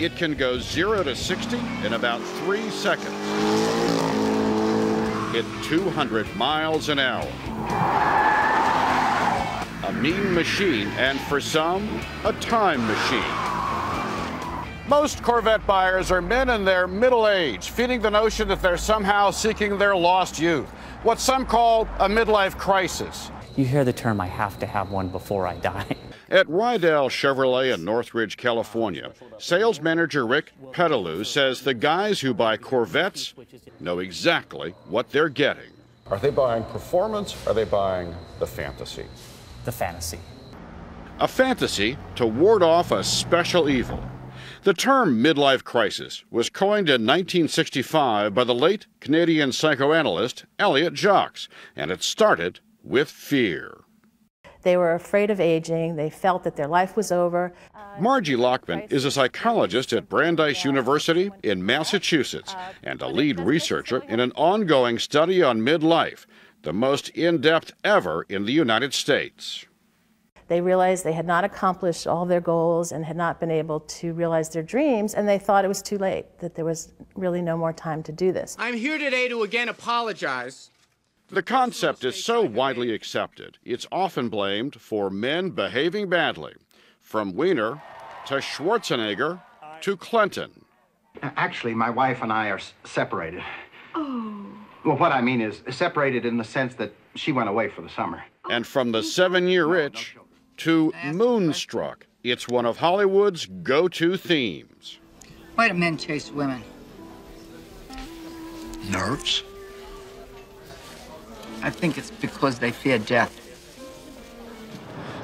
It can go 0 to 60 in about 3 seconds. Hit 200 miles an hour. A mean machine, and for some, a time machine. Most Corvette buyers are men in their middle age, feeding the notion that they're somehow seeking their lost youth, what some call a midlife crisis. You hear the term, I have to have one before I die. At Rydell Chevrolet in Northridge, California, sales manager Rick Petalou says the guys who buy Corvettes know exactly what they're getting. Are they buying performance? Are they buying the fantasy? The fantasy. A fantasy to ward off a special evil. The term midlife crisis was coined in 1965 by the late Canadian psychoanalyst Elliott Jaques, and it started with fear. They were afraid of aging. They felt that their life was over. Uh, Margie Lachman is a psychologist at Brandeis University in Massachusetts and a lead researcher in an ongoing study on midlife, the most in depth ever in the United States. They realized they had not accomplished all their goals and had not been able to realize their dreams, and they thought it was too late, that there was really no more time to do this. I'm here today to again apologize the concept is so widely accepted, it's often blamed for men behaving badly, from Weiner to Schwarzenegger to Clinton. Actually, my wife and I are separated. Oh. Well, what I mean is separated in the sense that she went away for the summer. Oh, and from the seven year itch to Moonstruck, it's one of Hollywood's go to themes. Why do men chase women? Nerves? I think it's because they fear death.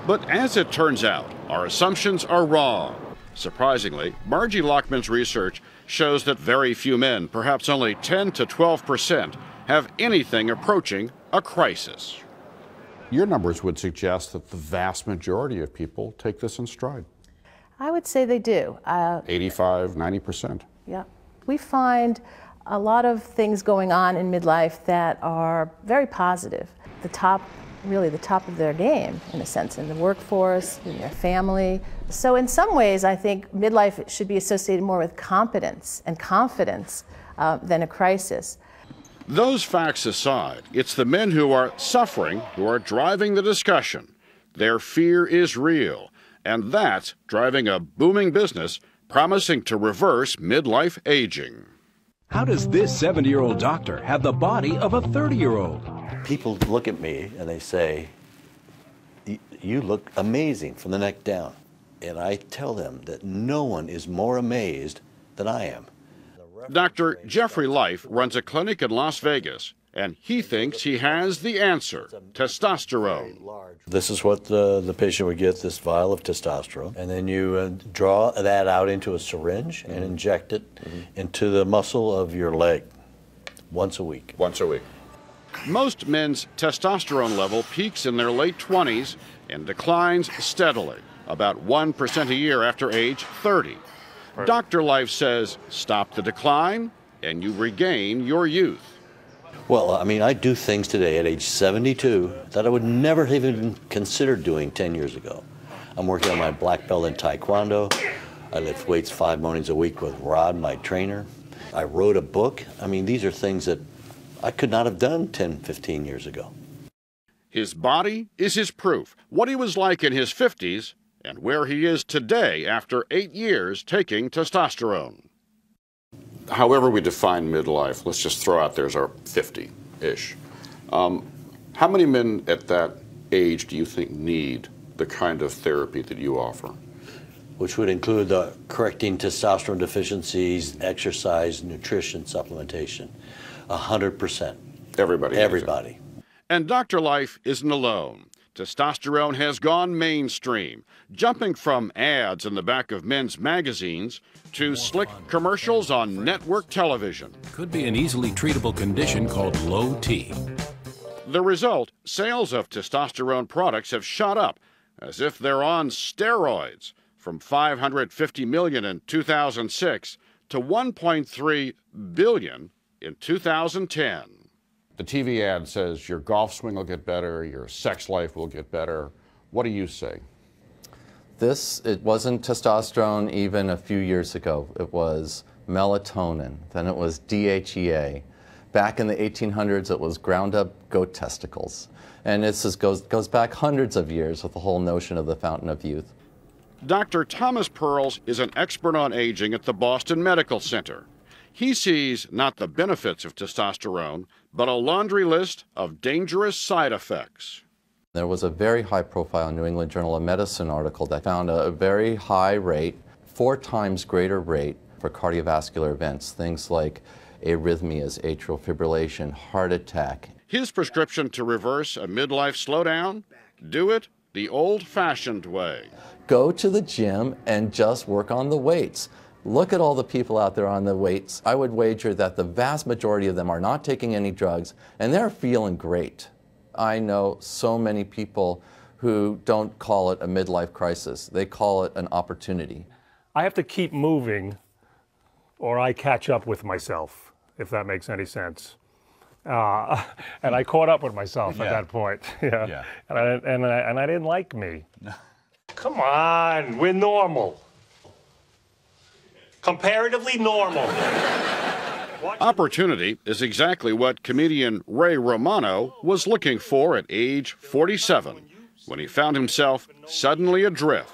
But as it turns out, our assumptions are wrong. Surprisingly, Margie Lachman's research shows that very few men, perhaps only 10 to 12 percent, have anything approaching a crisis. Your numbers would suggest that the vast majority of people take this in stride. I would say they do. Uh, 85, 90 percent. Yeah. We find a lot of things going on in midlife that are very positive. The top, really the top of their game, in a sense, in the workforce, in their family. So, in some ways, I think midlife should be associated more with competence and confidence uh, than a crisis. Those facts aside, it's the men who are suffering who are driving the discussion. Their fear is real, and that's driving a booming business promising to reverse midlife aging. How does this 70 year old doctor have the body of a 30 year old? People look at me and they say, You look amazing from the neck down. And I tell them that no one is more amazed than I am. Dr. Jeffry Life runs a clinic in Las Vegas and he thinks he has the answer testosterone. This is what the, the patient would get this vial of testosterone, and then you uh, draw that out into a syringe and mm-hmm. inject it mm-hmm. into the muscle of your leg once a week. Once a week. Most men's testosterone level peaks in their late 20s and declines steadily, about 1% a year after age 30. Right. Dr. Life says stop the decline and you regain your youth. Well, I mean, I do things today at age 72 that I would never have even considered doing 10 years ago. I'm working on my black belt in Taekwondo. I lift weights five mornings a week with Rod, my trainer. I wrote a book. I mean, these are things that I could not have done 10, 15 years ago. His body is his proof. What he was like in his 50s and where he is today after eight years taking testosterone however we define midlife, let's just throw out there's our 50 ish. Um, how many men at that age do you think need the kind of therapy that you offer? Which would include the correcting testosterone deficiencies, exercise, nutrition, supplementation. 100%. Everybody. Everybody. And Dr. Life isn't alone. Testosterone has gone mainstream, jumping from ads in the back of men's magazines to slick commercials on network television. Could be an easily treatable condition called low T. The result sales of testosterone products have shot up as if they're on steroids from 550 million in 2006 to 1.3 billion in 2010. The TV ad says your golf swing will get better, your sex life will get better. What do you say? This, it wasn't testosterone even a few years ago. It was melatonin, then it was DHEA. Back in the 1800s, it was ground up goat testicles. And this goes, goes back hundreds of years with the whole notion of the fountain of youth. Dr. Thomas Perls is an expert on aging at the Boston Medical Center. He sees not the benefits of testosterone, but a laundry list of dangerous side effects. There was a very high profile New England Journal of Medicine article that found a very high rate, four times greater rate for cardiovascular events, things like arrhythmias, atrial fibrillation, heart attack. His prescription to reverse a midlife slowdown? Do it the old fashioned way. Go to the gym and just work on the weights. Look at all the people out there on the weights. I would wager that the vast majority of them are not taking any drugs and they're feeling great. I know so many people who don't call it a midlife crisis, they call it an opportunity. I have to keep moving or I catch up with myself, if that makes any sense. Uh, and I caught up with myself Yeah. at that point. yeah. Yeah. And, I, and, I, and I didn't like me. Come on, we're normal. Comparatively normal. Opportunity is exactly what comedian Ray Romano was looking for at age 47 when he found himself suddenly adrift.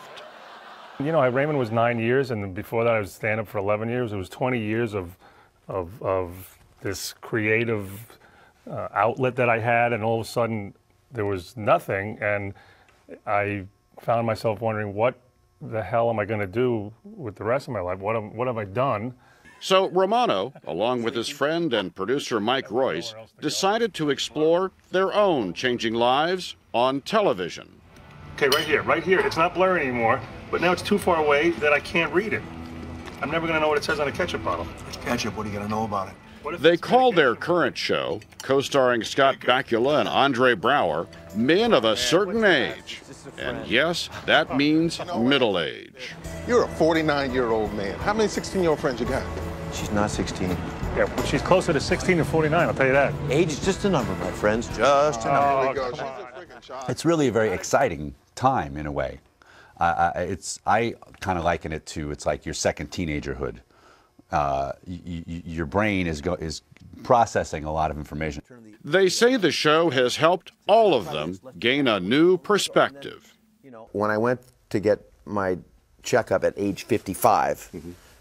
You know, Raymond was nine years, and before that, I was stand up for 11 years. It was 20 years of, of, of this creative uh, outlet that I had, and all of a sudden, there was nothing. And I found myself wondering, what the hell am I going to do with the rest of my life? What, am, what have I done? So Romano, along with his friend and producer Mike Royce, decided to explore their own changing lives on television. Okay, right here, right here. It's not blurry anymore, but now it's too far away that I can't read it. I'm never going to know what it says on a ketchup bottle. It's ketchup. What are you going to know about it? What if They call their current show, co-starring Scott Bakula and Andre Braugher, Men of a Certain Age. And yes, that means middle age. You're a 49 year old man. How many 16 year old friends you got? She's not 16. Yeah, well, she's closer to 16 than 49, I'll tell you that. Age is just a number, my friends. Just a number. Oh, Here we go. come She's a on. freaking child. It's really a very exciting time in a way. Uh, it's I kind of liken it to it's like your second teenagerhood. Uh, y- y- your brain is go- is processing a lot of information. They say the show has helped all of them gain a new perspective. You know when I went to get my checkup at age 55,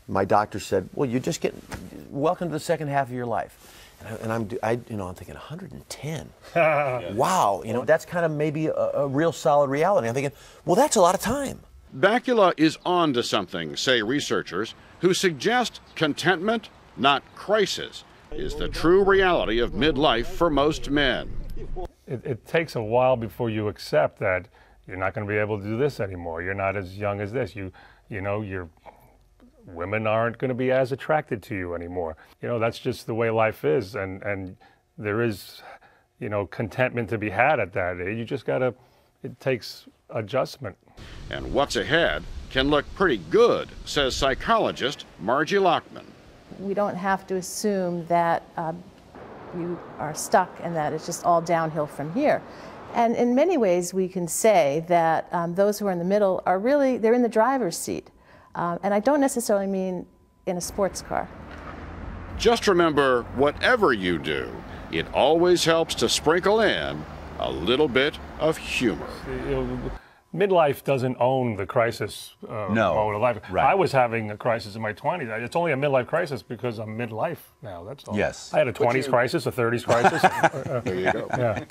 my doctor said, "Well, you're just getting welcome to the second half of your life." And, I, and I'm, I, you know, I'm thinking 110. Wow, you know, that's kind of maybe a, a real solid reality. I'm thinking, well, that's a lot of time. Bakula is on to something, say researchers, who suggest contentment, not crisis, is the true reality of midlife for most men. it, it takes a while before you accept that you're not going to be able to do this anymore. You're not as young as this. You, you know, your women aren't going to be as attracted to you anymore. You know, that's just the way life is, and and there is, you know, contentment to be had at that age. You just gotta. It takes adjustment. And what's ahead can look pretty good, says psychologist Margie Lachman. We don't have to assume that uh, you are stuck and that it's just all downhill from here. And in many ways, we can say that um, those who are in the middle are really, they're in the driver's seat. Um, and I don't necessarily mean in a sports car. Just remember, whatever you do, it always helps to sprinkle in a little bit of humor. Midlife doesn't own the crisis uh, No, mode of life. right. I was having a crisis in my 20s. It's only a midlife crisis because I'm midlife now. That's all. Yes. I had a 20s crisis, a 30s crisis. There you go. yeah.